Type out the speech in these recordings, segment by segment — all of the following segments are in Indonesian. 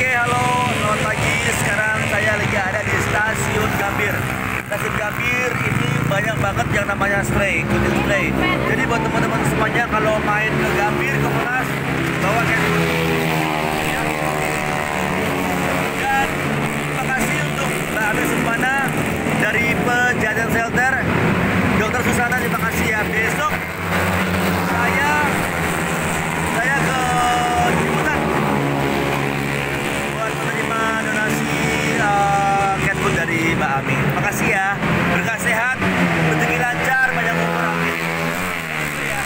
Oke, halo, selamat pagi. Sekarang saya lagi ada di stasiun Gambir. Stasiun Gambir ini banyak banget yang namanya stray, kucing stray. Jadi buat teman-teman semuanya kalau main ke Gambir, Mbak Ami. Terima kasih ya. Berkah sehat, rezeki lancar, banyak umur amin. Ya.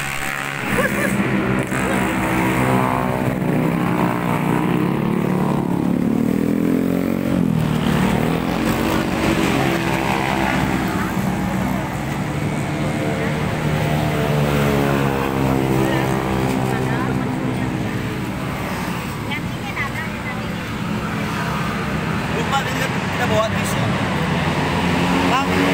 Lupa kita bawa tisu. ¿verdad?